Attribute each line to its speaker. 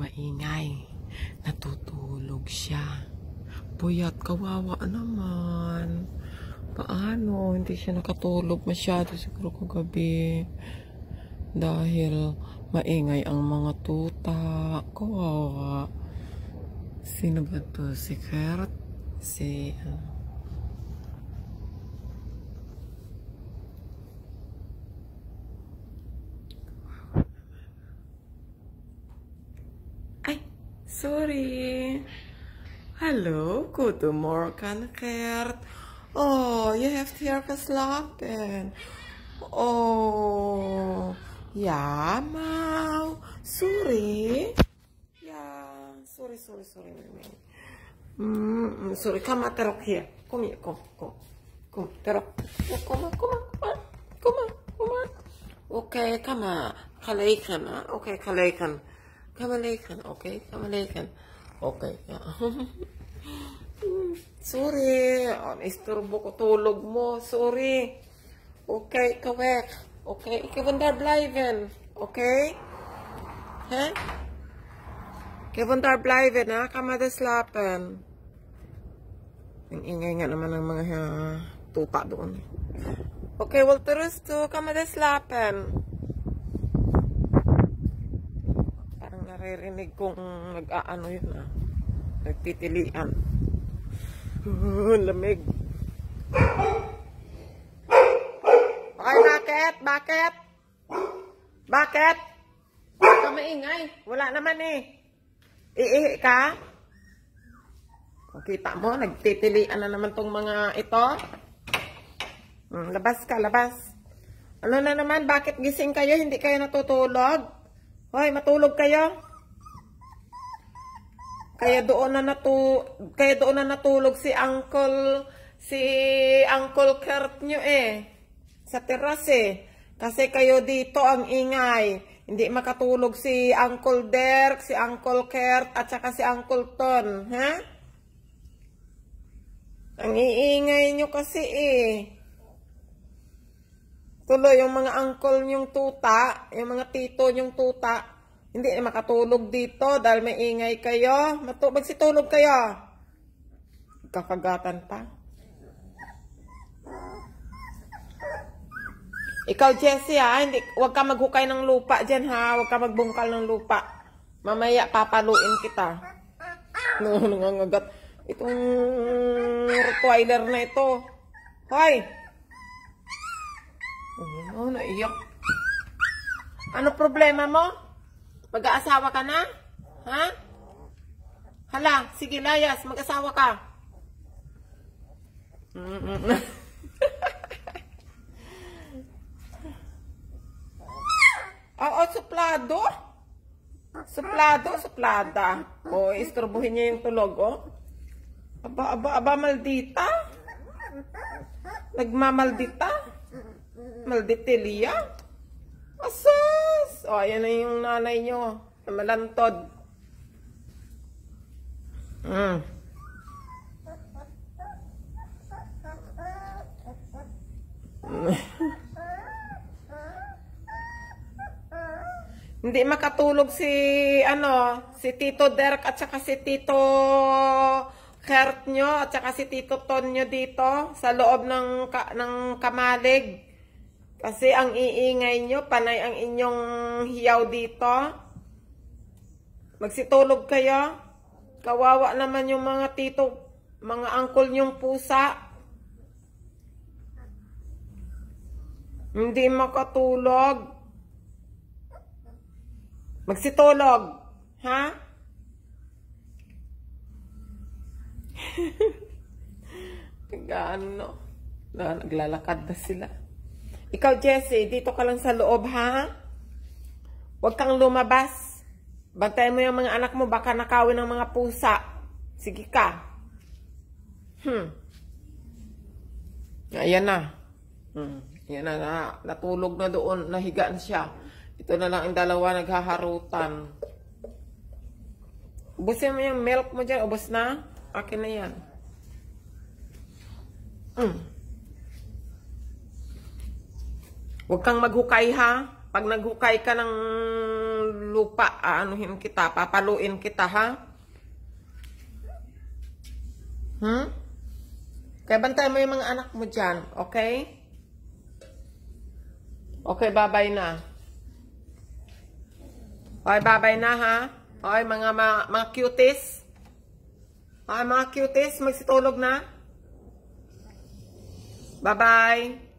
Speaker 1: maingay. Natutulog siya. Puyat, kawawa naman. Paano? Hindi siya nakatulog masyado siguro kagabi. Dahil maingay ang mga tuta. Kawawa. Sino ba to? Si Kurt? Si... ano? Sorry. Hello, good morning, Kurt. Oh, you have here geslapen. Oh, ja, mau. Sorry. Ja, sorry, sorry, sorry. Mm, sorry, come on, terok here. Kom hier, kom, kom. Kom. Oh, kom maar, kom maar, kom maar. Kom maar, kom maar. Oké, kom maar. Hè? Oké, ga liggen. Maar liggen. Oké, ja. Sorry, naisturbo ko tulog mo. Sorry. Okay, ikaw weg. Okay, ik heb daar blijven. Okay? Hè? Ik heb daar blijven, ha? Daar slapen. Ang ingay nga naman ng mga uh, tuta doon. Okay, well, terus to. Ga maar daar slapen. Parang naririnig kong nag-aano yun, ah. Nagtitilian. Uh, lamig. Okay, bakit? Bakit? Bakit? Bakit ka maingay? Wala naman eh. Iihi ka? O, kita mo, nagtitilian na naman tong mga ito. Hmm, labas ka, labas. Ano na naman, bakit gising kayo? Hindi kayo natutulog? Hoy, matulog kayo? Kaya doon na natu kaya doon na natulog si Uncle si Uncle Kurt nyo eh sa teras eh. Kasi kayo dito ang ingay. Hindi makatulog si Uncle Dirk, si Uncle Kurt at saka si Uncle Ton, ha? Ang iingay nyo kasi eh. Tuloy yung mga uncle nyong tuta, yung mga tito nyong tuta, hindi na makatulog dito dahil may ingay kayo. Matu magsitulog kayo. Kakagatan pa. Ikaw, Jessie, ha? Hindi, huwag ka maghukay ng lupa dyan, ha? Huwag ka magbungkal ng lupa. Mamaya, papaluin kita. No, nangangagat. Itong Rottweiler na ito. Hoy! Oh, naiyak. Ano problema mo? Mag-aasawa ka na? Ha? Hala, sige layas, mag-asawa ka. Oo, suplado. Suplado, suplada. O, isturbuhin niya yung tulog, oh. Aba, aba, aba, maldita. Nagmamaldita. Malditilia. Asos! O, ayan na yung nanay nyo. Na malantod. Mm. Hindi makatulog si ano, si Tito Derek at saka si Tito Kurt nyo at saka si Tito Ton nyo dito sa loob ng ka, ng kamalig. Kasi ang iingay nyo, panay ang inyong hiyaw dito. Magsitulog kayo. Kawawa naman yung mga tito, mga angkol nyong pusa. Hindi makatulog. Magsitulog. Ha? Gano. Na, naglalakad na sila. Ikaw, Jessie, dito ka lang sa loob, ha? Huwag kang lumabas. Bantayan mo yung mga anak mo, baka nakawin ng mga pusa. Sige ka. Hmm. Ayan na. Hmm. Ayan na, na. Natulog na doon. Nahiga na siya. Ito na lang ang dalawa naghaharutan. Ubusin mo yung milk mo dyan. Ubus na. Akin na yan. Hmm. Huwag kang maghukay ha. pag naghukay ka ng lupa, aanuhin kita, papaluin kita, ha? Hmm? Kaya bantay mo yung mga anak mo dyan, okay? Okay, babay na. Okay, babay na, ha? Okay, mga, mga, mga cuties. Okay, mga cuties, magsitulog na. Bye-bye.